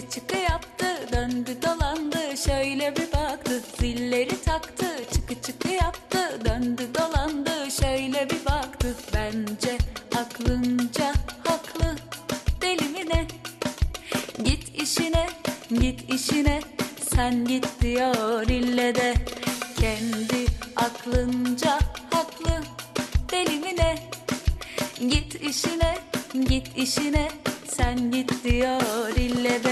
çıkı yaptı döndü dolandı şöyle bir baktı zilleri taktı çıkı çıkı yaptı döndü dolandı şöyle bir baktı. Bence aklınca haklı deli mi ne? Git işine git işine sen git diyor ille de. Kendi aklınca haklı deli mi ne? Git işine, git işine, sen git diyor ille de.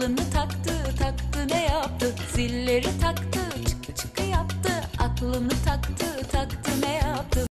Aklını taktı, taktı ne yaptı? Zilleri taktı, çıkı çıkı yaptı, aklını taktı, taktı ne yaptı?